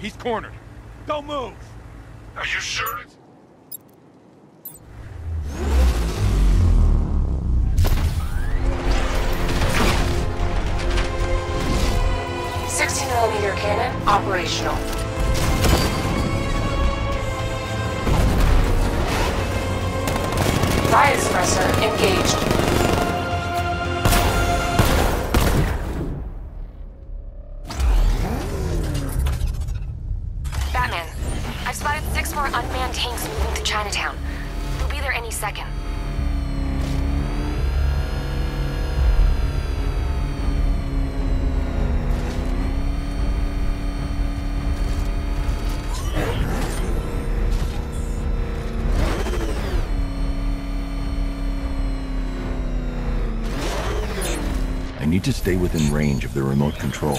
He's cornered. Don't move! Are you sure? Sixty millimeter cannon operational. Riot suppressor engaged. Need to stay within range of the remote control.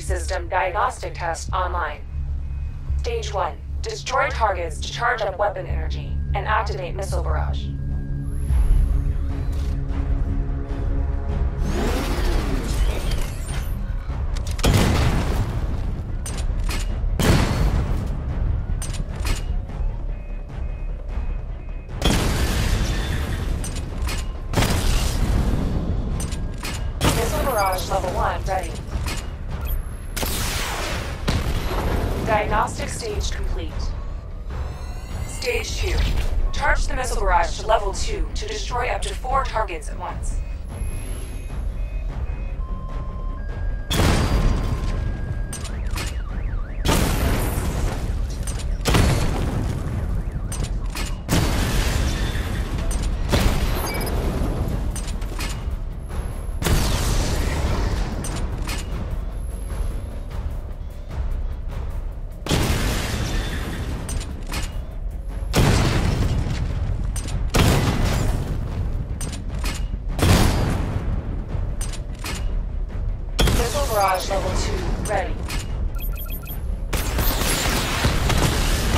System diagnostic test online. Stage 1. Destroy targets to charge up weapon energy and activate missile barrage. Missile barrage level 1 ready. Diagnostic stage complete. Stage 2. Charge the missile barrage to level 2 to destroy up to 4 targets at once.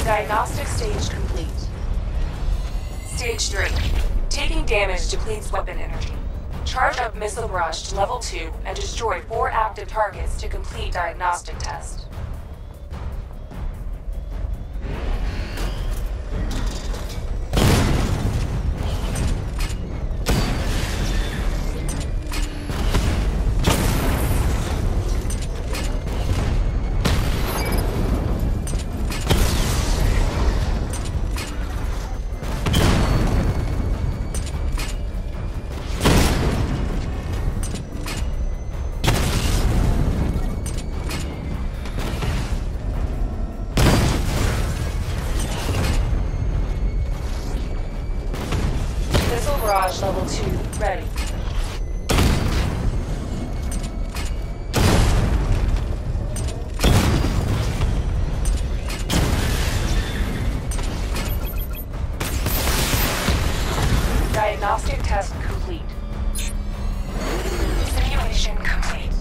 Diagnostic stage complete. Stage 3. Taking damage depletes weapon energy. Charge up missile barrage to level 2 and destroy 4 active targets to complete diagnostic test. Barrage level 2 ready. Diagnostic test complete. Simulation complete.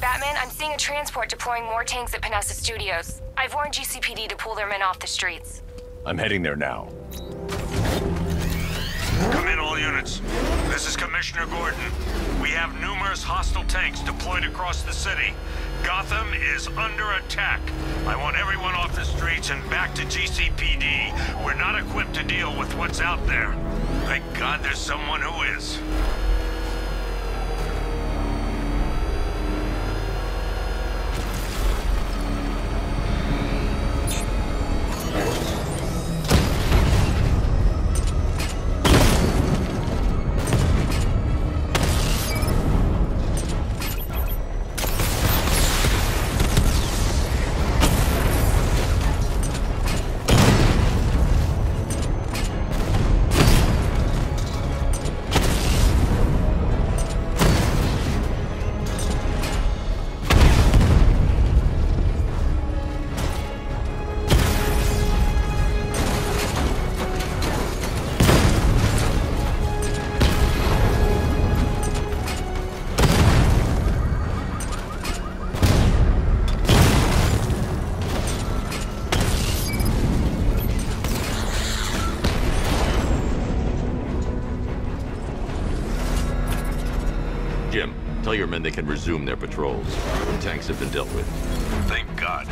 Batman, I'm seeing a transport deploying more tanks at Panessa Studios. I've warned GCPD to pull their men off the streets. I'm heading there now. Come in, all units. This is Commissioner Gordon. We have numerous hostile tanks deployed across the city. Gotham is under attack. I want everyone off the streets and back to GCPD. We're not equipped to deal with what's out there. Thank God there's someone who is. Tell your men they can resume their patrols. The tanks have been dealt with. Thank God.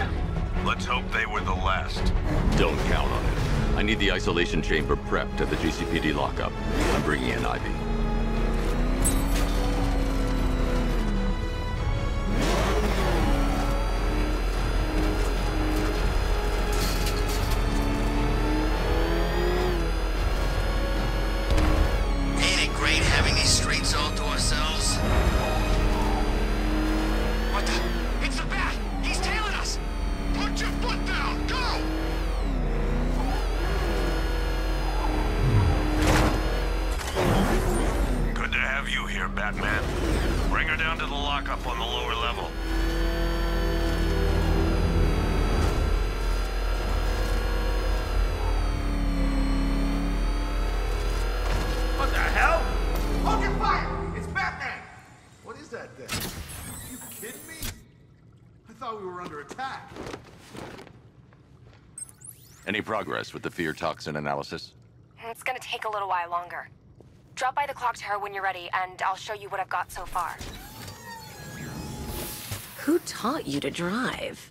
Let's hope they were the last. Don't count on it. I need the isolation chamber prepped at the GCPD lockup. I'm bringing in Ivy. Batman. Bring her down to the lockup on the lower level. What the hell? Hold your fire! It's Batman! What is that thing? you kidding me? I thought we were under attack. Any progress with the fear toxin analysis? It's gonna take a little while longer. Drop by the clock tower when you're ready, and I'll show you what I've got so far. Who taught you to drive?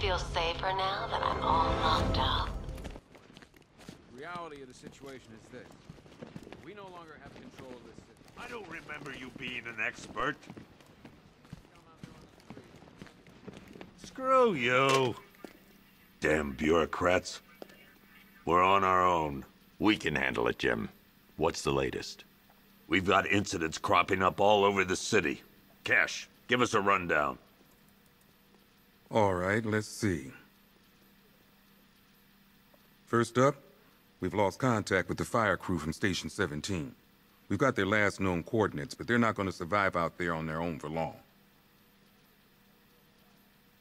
Feel safer now that I'm all locked up? reality of the situation is this. We no longer have control of this city. I don't remember you being an expert. Screw you. Damn bureaucrats. We're on our own. We can handle it, Jim. What's the latest? We've got incidents cropping up all over the city. Cash, give us a rundown. All right, let's see. First up, we've lost contact with the fire crew from Station 17. We've got their last known coordinates, but they're not going to survive out there on their own for long.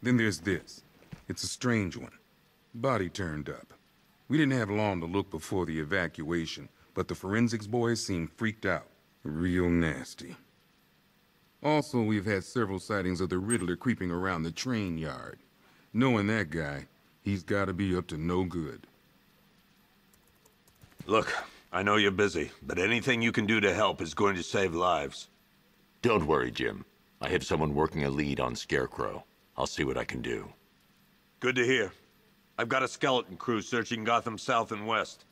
Then there's this. It's a strange one. Body turned up. We didn't have long to look before the evacuation, but the forensics boys seemed freaked out. Real nasty. Also, we've had several sightings of the Riddler creeping around the train yard. Knowing that guy, he's gotta be up to no good. Look, I know you're busy, but anything you can do to help is going to save lives. Don't worry, Jim. I have someone working a lead on Scarecrow. I'll see what I can do. Good to hear. I've got a skeleton crew searching Gotham South and West.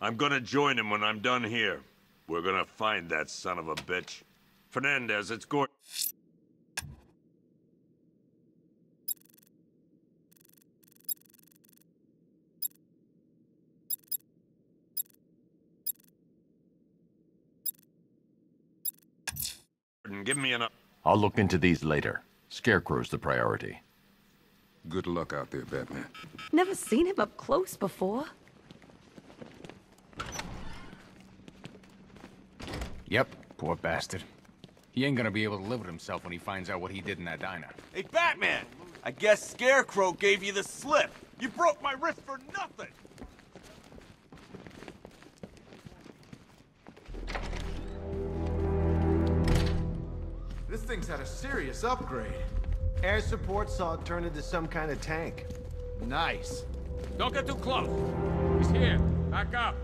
I'm gonna join him when I'm done here. We're gonna find that son of a bitch. Fernandez, it's Gordon. Give me an up. I'll look into these later. Scarecrow's the priority. Good luck out there, Batman. Never seen him up close before. Yep, poor bastard. He ain't gonna be able to live with himself when he finds out what he did in that diner. Hey, Batman! I guess Scarecrow gave you the slip. You broke my wrist for nothing! This thing's had a serious upgrade. Air support saw it turn into some kind of tank. Nice. Don't get too close. He's here. Back up.